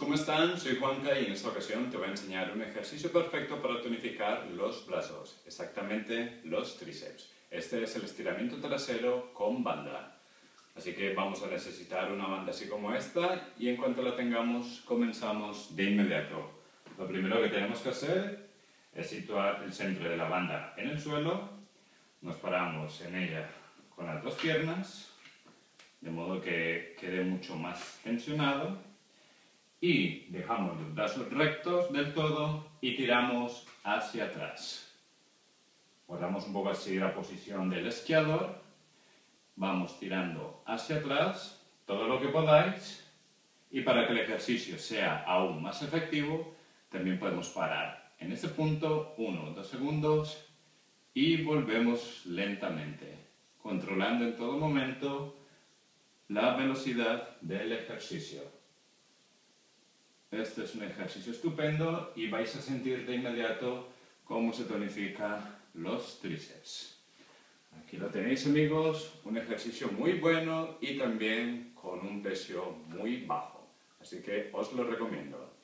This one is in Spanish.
¿cómo están? Soy Juanca y en esta ocasión te voy a enseñar un ejercicio perfecto para tonificar los brazos, exactamente los tríceps. Este es el estiramiento trasero con banda. Así que vamos a necesitar una banda así como esta y en cuanto la tengamos comenzamos de inmediato. Lo primero que tenemos que hacer es situar el centro de la banda en el suelo, nos paramos en ella con las dos piernas, de modo que quede mucho más tensionado y dejamos los brazos rectos del todo y tiramos hacia atrás. Guardamos un poco así la posición del esquiador, vamos tirando hacia atrás todo lo que podáis y para que el ejercicio sea aún más efectivo también podemos parar en este punto uno o dos segundos y volvemos lentamente, controlando en todo momento la velocidad del ejercicio. Este es un ejercicio estupendo y vais a sentir de inmediato cómo se tonifican los tríceps. Aquí lo tenéis amigos, un ejercicio muy bueno y también con un peso muy bajo. Así que os lo recomiendo.